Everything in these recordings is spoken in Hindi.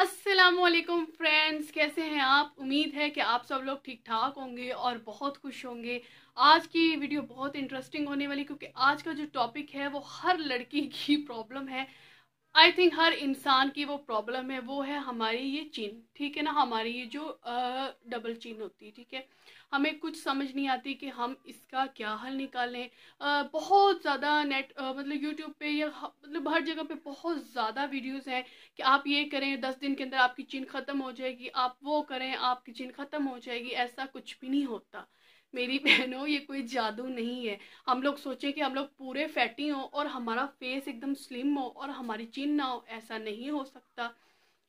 असलकुम फ्रेंड्स, कैसे हैं आप? उम्मीद है कि आप सब लोग ठीक ठाक होंगे और बहुत खुश होंगे। आज की वीडियो बहुत इंटरेस्टिंग होने वाली क्योंकि आज का जो टॉपिक है, वो हर लड़की की प्रॉब्लम है। आई थिंक हर इंसान की वो प्रॉब्लम है वो है हमारी ये चिन ठीक है ना? हमारी ये जो डबल चिन होती है ठीक है? हमें कुछ समझ नहीं आती कि हम इसका क्या हल निकालें बहुत ज़्यादा नेट आ, मतलब यूट्यूब पे या मतलब हर जगह पे बहुत ज़्यादा वीडियोस हैं कि आप ये करें दस दिन के अंदर आपकी चीन ख़त्म हो जाएगी आप वो करें आपकी चीन ख़त्म हो जाएगी ऐसा कुछ भी नहीं होता। मेरी बहनों, ये कोई जादू नहीं है। हम लोग सोचें कि हम लोग पूरे फैटी हों और हमारा फेस एकदम स्लिम हो और हमारी चिन ना हो, ऐसा नहीं हो सकता।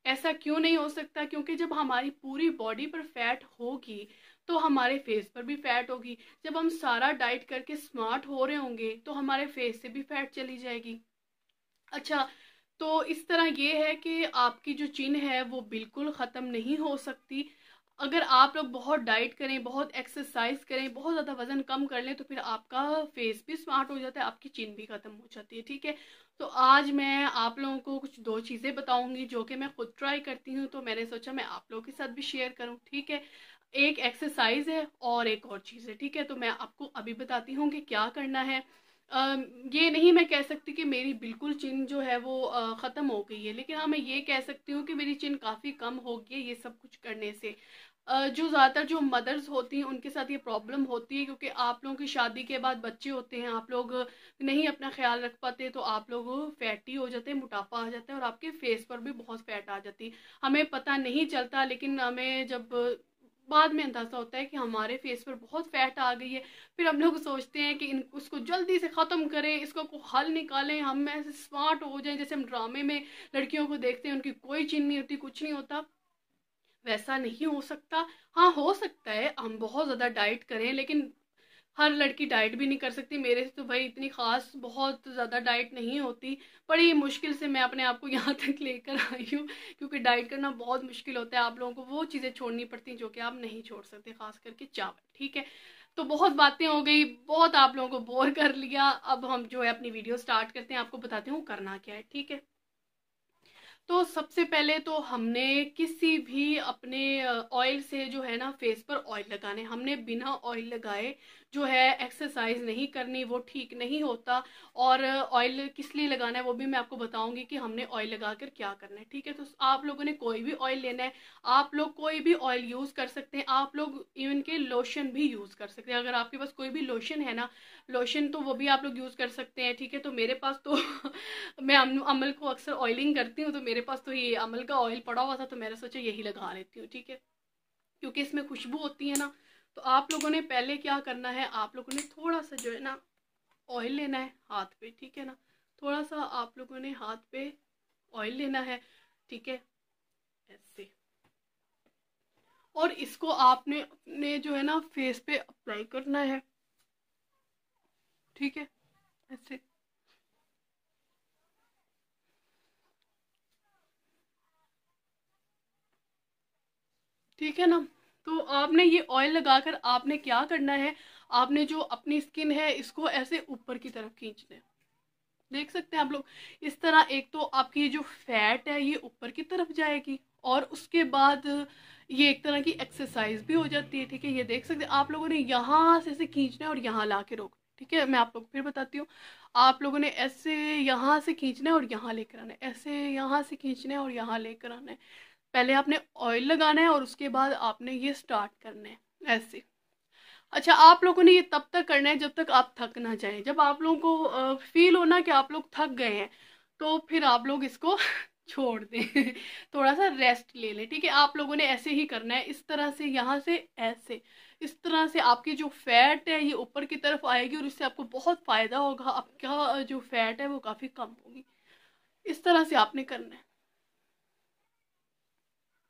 ऐसा क्यों नहीं हो सकता? क्योंकि जब हमारी पूरी बॉडी पर फैट होगी तो हमारे फेस पर भी फैट होगी। जब हम सारा डाइट करके स्मार्ट हो रहे होंगे तो हमारे फेस से भी फैट चली जाएगी। अच्छा तो इस तरह ये है कि आपकी जो चिन है, वो बिल्कुल ख़त्म नहीं हो सकती। अगर आप लोग बहुत डाइट करें, बहुत एक्सरसाइज करें, बहुत ज़्यादा वज़न कम कर लें तो फिर आपका फेस भी स्मार्ट हो जाता है, आपकी चिन भी ख़त्म हो जाती है, ठीक है? तो आज मैं आप लोगों को कुछ दो चीज़ें बताऊँगी जो कि मैं खुद ट्राई करती हूँ तो मैंने सोचा मैं आप लोगों के साथ भी शेयर करूँ, ठीक है? एक एक्सरसाइज है और एक और चीज़ है, ठीक है? तो मैं आपको अभी बताती हूँ कि क्या करना है। ये नहीं मैं कह सकती कि मेरी बिल्कुल चिन जो है वो ख़त्म हो गई है। लेकिन हाँ मैं ये कह सकती हूँ कि मेरी चिन काफ़ी कम हो गई है ये सब कुछ करने से। जो ज़्यादातर जो मदर्स होती हैं, उनके साथ ये प्रॉब्लम होती है क्योंकि आप लोगों की शादी के बाद बच्चे होते हैं, आप लोग नहीं अपना ख्याल रख पाते तो आप लोग फैटी हो जाते हैं, मोटापा आ जाता है और आपके फेस पर भी बहुत फैट आ जाती है। हमें पता नहीं चलता लेकिन हमें जब बाद में अंदाज़ा होता है कि हमारे फेस पर बहुत फैट आ गई है। फिर हम लोग सोचते हैं कि इन, उसको जल्दी से ख़त्म करें, इसको को हल निकालें, हम ऐसे स्मार्ट हो जाएँ, जैसे हम ड्रामे में लड़कियों को देखते हैं, उनकी कोई चिन्ह नहीं होती, कुछ नहीं होता। वैसा नहीं हो सकता। हाँ हो सकता है, हम बहुत ज़्यादा डाइट करें, लेकिन हर लड़की डाइट भी नहीं कर सकती। मेरे से तो भाई इतनी ख़ास बहुत ज़्यादा डाइट नहीं होती। बड़ी मुश्किल से मैं अपने आप को यहाँ तक लेकर आई हूँ, क्योंकि डाइट करना बहुत मुश्किल होता है। आप लोगों को वो चीज़ें छोड़नी पड़ती जो कि आप नहीं छोड़ सकते, ख़ास करके चावल, ठीक है? तो बहुत बातें हो गई, बहुत आप लोगों को बोर कर लिया। अब हम जो है अपनी वीडियो स्टार्ट करते हैं, आपको बताते हूँ करना क्या है, ठीक है? तो सबसे पहले तो हमने किसी भी अपने ऑयल से जो है ना फेस पर ऑयल लगाने, हमने बिना ऑयल लगाए जो है एक्सरसाइज नहीं करनी, वो ठीक नहीं होता और ऑयल किस लिए लगाना है वो भी मैं आपको बताऊँगी कि हमने ऑयल लगा कर क्या करना है, ठीक है? तो आप लोगों ने कोई भी ऑयल लेना है, आप लोग कोई भी ऑयल यूज़ कर सकते हैं, आप लोग इवन के लोशन भी यूज़ कर सकते हैं। अगर आपके पास कोई भी लोशन है ना लोशन तो वो भी आप लोग यूज़ कर सकते हैं, ठीक है? तो मेरे पास तो मैं अमल को अक्सर ऑयलिंग करती हूँ तो मेरे पास तो ये अमल का ऑयल पड़ा हुआ था तो मैंने सोचा यही लगा लेती हूँ, ठीक है? क्योंकि इसमें खुशबू होती है ना तो आप लोगों ने पहले क्या करना है, आप लोगों ने थोड़ा सा जो है ना ऑयल लेना है हाथ पे, ठीक है ना? थोड़ा सा आप लोगों ने हाथ पे ऑयल लेना है, ठीक है? ऐसे। और इसको आपने अपने जो है ना फेस पे अप्लाई करना है, ठीक है? ऐसे। ठीक है ना? तो आपने ये ऑयल लगाकर आपने क्या करना है? आपने जो अपनी स्किन है, इसको ऐसे ऊपर की तरफ़ खींचना है। देख सकते हैं आप लोग, इस तरह एक तो आपकी जो फैट है, ये ऊपर की तरफ़ जाएगी और उसके बाद ये एक तरह की एक्सरसाइज भी हो जाती है, ठीक है? ये देख सकते हैं, आप लोगों ने यहाँ से ऐसे खींचना है और यहाँ ला के रोक, ठीक है? मैं आप लोग फिर बताती हूँ, आप लोगों ने ऐसे यहाँ से खींचना है और यहाँ लेकर आना है, ऐसे यहाँ से खींचना है और यहाँ लेकर आना है। पहले आपने ऑयल लगाना है और उसके बाद आपने ये स्टार्ट करना है, ऐसे। अच्छा आप लोगों ने ये तब तक करना है जब तक आप थक ना जाए। जब आप लोगों को फील होना कि आप लोग थक गए हैं तो फिर आप लोग इसको छोड़ दें। थोड़ा सा रेस्ट ले लें, ठीक है? आप लोगों ने ऐसे ही करना है, इस तरह से, यहाँ से, ऐसे। इस तरह से आपकी जो फैट है, ये ऊपर की तरफ़ आएगी और इससे आपको बहुत फ़ायदा होगा। आपका जो फैट है, वो काफ़ी कम होगी। इस तरह से आपने करना है।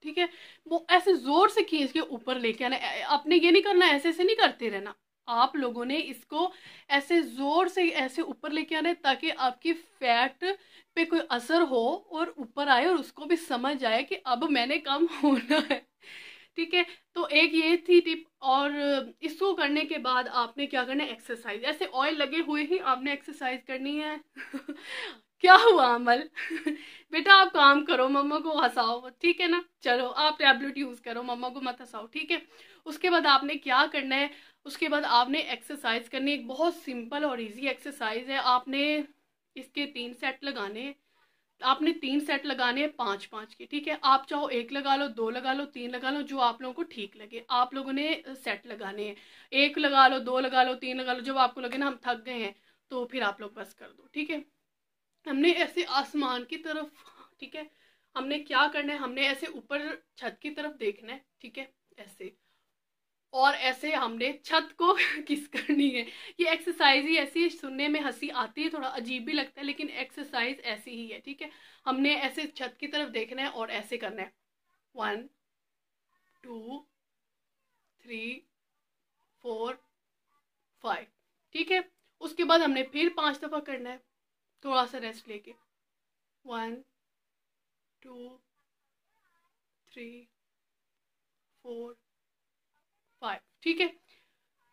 ठीक है? वो ऐसे ज़ोर से खींच के ऊपर लेके आना आपने ये नहीं करना, ऐसे ऐसे नहीं करते रहना। आप लोगों ने इसको ऐसे ज़ोर से, ऐसे ऊपर लेके आना ताकि आपकी फैट पे कोई असर हो और ऊपर आए और उसको भी समझ आए कि अब मैंने कम होना है। ठीक है? तो एक ये थी टिप और इसको करने के बाद आपने क्या करना है? एक्सरसाइज। ऐसे ऑयल लगे हुए ही आपने एक्सरसाइज करनी है। क्या हुआ अमल? बेटा काम करो, मम्मा को हंसाओ, ठीक है ना? चलो, आप टैबलेट यूज़ करो, मम्मा को मत हंसाओ, ठीक है? उसके बाद आपने क्या करना है? उसके बाद आपने एक्सरसाइज करनी एक बहुत सिंपल और इजी एक्सरसाइज है। आपने इसके तीन सेट लगाने आपने तीन सेट लगाने हैं पाँच पाँच के, ठीक है? आप चाहो एक लगा लो, दो लगा लो, तीन लगा लो, जो आप लोगों को ठीक लगे। आप लोगों ने सेट लगाने हैं। एक लगा लो, दो लगा लो, तीन लगा लो, जब आपको लगे ना हम थक गए हैं तो फिर आप लोग बस कर दो, ठीक है? हमने ऐसे आसमान की तरफ़ ठीक है? हमने क्या करना है? हमने ऐसे ऊपर छत की तरफ़ देखना है, ठीक है? ऐसे। और ऐसे हमने छत को किस करनी है? ये एक्सरसाइज ही ऐसी सुनने में हँसी आती है, थोड़ा अजीब भी लगता है, लेकिन एक्सरसाइज ऐसी ही है, ठीक है? हमने ऐसे छत की तरफ़ देखना है और ऐसे करना है। One two three four five ठीक है? उसके बाद हमने फिर पाँच दफ़ा करना है, थोड़ा सा रेस्ट लेके। One two, three, four, five. ठीक है?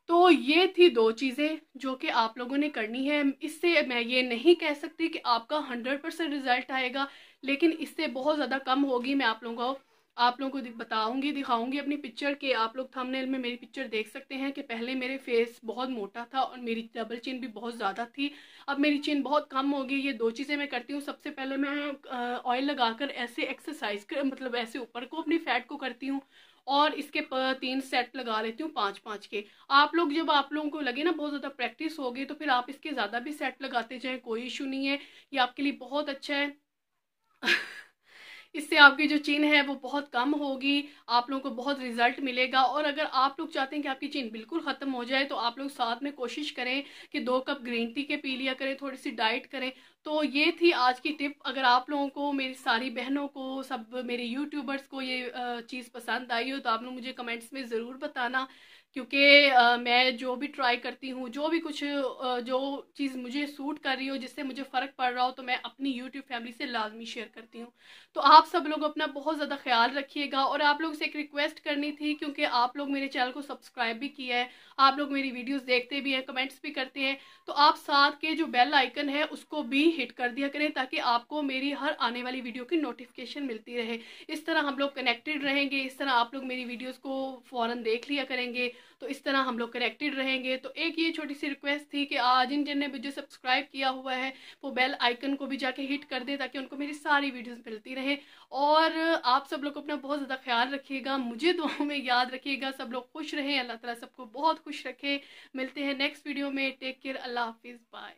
तो ये थी दो चीज़ें जो कि आप लोगों ने करनी है। इससे मैं ये नहीं कह सकती कि आपका हंड्रेड परसेंट रिज़ल्ट आएगा, लेकिन इससे बहुत ज़्यादा कम होगी। मैं आप लोगों को आप लोगों को बताऊँगी, दिखाऊँगी अपनी पिक्चर के आप लोग थंबनेल में मेरी पिक्चर देख सकते हैं कि पहले मेरे फेस बहुत मोटा था और मेरी डबल चिन भी बहुत ज़्यादा थी। अब मेरी चिन बहुत कम हो गई ये दो चीज़ें मैं करती हूँ। सबसे पहले मैं ऑयल लगाकर ऐसे एक्सरसाइज कर मतलब ऐसे ऊपर को, अपनी फैट को करती हूँ और इसके तीन सेट लगा लेती हूँ पाँच पाँच के। आप लोग जब आप लोगों को लगे ना बहुत ज़्यादा प्रैक्टिस हो गई तो फिर आप इसके ज़्यादा भी सेट लगाते जाएँ, कोई इशू नहीं है। ये आपके लिए बहुत अच्छा है। इससे आपकी जो चीन है वो बहुत कम होगी, आप लोगों को बहुत रिज़ल्ट मिलेगा और अगर आप लोग चाहते हैं कि आपकी चीन बिल्कुल ख़त्म हो जाए तो आप लोग साथ में कोशिश करें कि दो कप ग्रीन टी के पी लिया करें थोड़ी सी डाइट करें। तो ये थी आज की टिप अगर आप लोगों को, मेरी सारी बहनों को, सब मेरे यूट्यूबर्स को ये चीज़ पसंद आई हो तो आप लोग मुझे कमेंट्स में ज़रूर बताना। क्योंकि मैं जो भी ट्राई करती हूँ, जो भी कुछ जो चीज़ मुझे सूट कर रही हो, जिससे मुझे फ़र्क पड़ रहा हो तो मैं अपनी यूट्यूब फैमिली से लाजमी शेयर करती हूँ। तो आप सब लोग अपना बहुत ज़्यादा ख्याल रखिएगा और आप लोग से एक रिक्वेस्ट करनी थी क्योंकि आप लोग मेरे चैनल को सब्सक्राइब भी किया है, आप लोग मेरी वीडियोज़ देखते भी हैं कमेंट्स भी करते हैं तो आप साथ के जो बेल आइकन है, उसको भी हिट कर दिया करें ताकि आपको मेरी हर आने वाली वीडियो की नोटिफिकेशन मिलती रहे। इस तरह हम लोग कनेक्टेड रहेंगे, इस तरह आप लोग मेरी वीडियोज़ को फ़ौरन देख लिया करेंगे तो इस तरह हम लोग कनेक्टेड रहेंगे। तो एक ये छोटी सी रिक्वेस्ट थी कि आज जिन जिन ने मुझे सब्सक्राइब किया हुआ है, वो बेल आइकन को भी जाके हिट कर दे ताकि उनको मेरी सारी वीडियोस मिलती रहे। और आप सब लोग अपना बहुत ज़्यादा ख्याल रखिएगा, मुझे दुआओं में याद रखिएगा। सब लोग खुश रहें, अल्लाह ताला सबको बहुत खुश रखे। मिलते हैं नेक्स्ट वीडियो में। टेक केयर अल्लाह हाफिज़ बाय